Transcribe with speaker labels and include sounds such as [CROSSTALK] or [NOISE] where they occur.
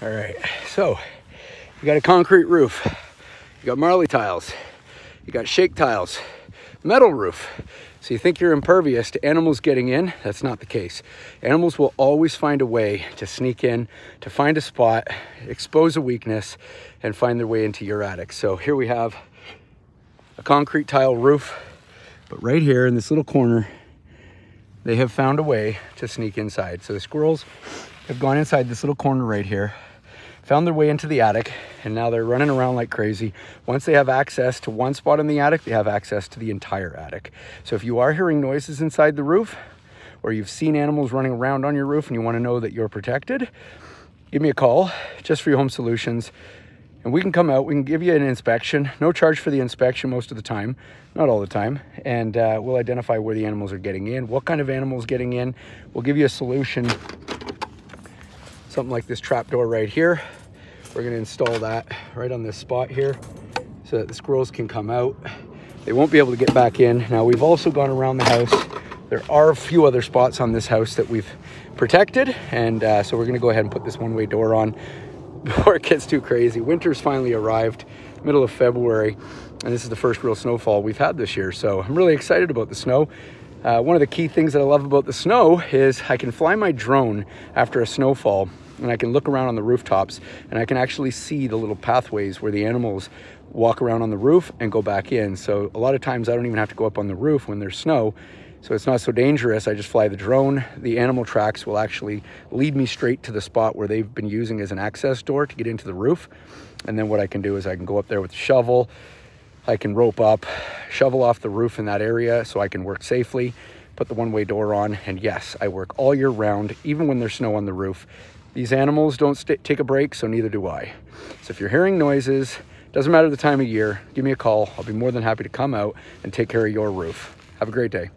Speaker 1: All right, so you got a concrete roof, you got marley tiles, you got shake tiles, metal roof. So you think you're impervious to animals getting in? That's not the case. Animals will always find a way to sneak in, to find a spot, expose a weakness, and find their way into your attic. So here we have a concrete tile roof, but right here in this little corner, they have found a way to sneak inside. So the squirrels have gone inside this little corner right here found their way into the attic and now they're running around like crazy. Once they have access to one spot in the attic, they have access to the entire attic. So if you are hearing noises inside the roof or you've seen animals running around on your roof and you want to know that you're protected, give me a call just for your home solutions. And we can come out we can give you an inspection. No charge for the inspection most of the time not all the time. And uh, we'll identify where the animals are getting in what kind of animals getting in. We'll give you a solution something like this trap door right here we're gonna install that right on this spot here so that the squirrels can come out. They won't be able to get back in. Now we've also gone around the house. There are a few other spots on this house that we've protected. And uh, so we're gonna go ahead and put this one-way door on [LAUGHS] before it gets too crazy. Winter's finally arrived, middle of February, and this is the first real snowfall we've had this year. So I'm really excited about the snow. Uh, one of the key things that I love about the snow is I can fly my drone after a snowfall and I can look around on the rooftops and I can actually see the little pathways where the animals walk around on the roof and go back in. So a lot of times I don't even have to go up on the roof when there's snow. So it's not so dangerous. I just fly the drone. The animal tracks will actually lead me straight to the spot where they've been using as an access door to get into the roof. And then what I can do is I can go up there with the shovel. I can rope up, shovel off the roof in that area so I can work safely, put the one-way door on. And yes, I work all year round, even when there's snow on the roof. These animals don't take a break, so neither do I. So if you're hearing noises, doesn't matter the time of year, give me a call. I'll be more than happy to come out and take care of your roof. Have a great day.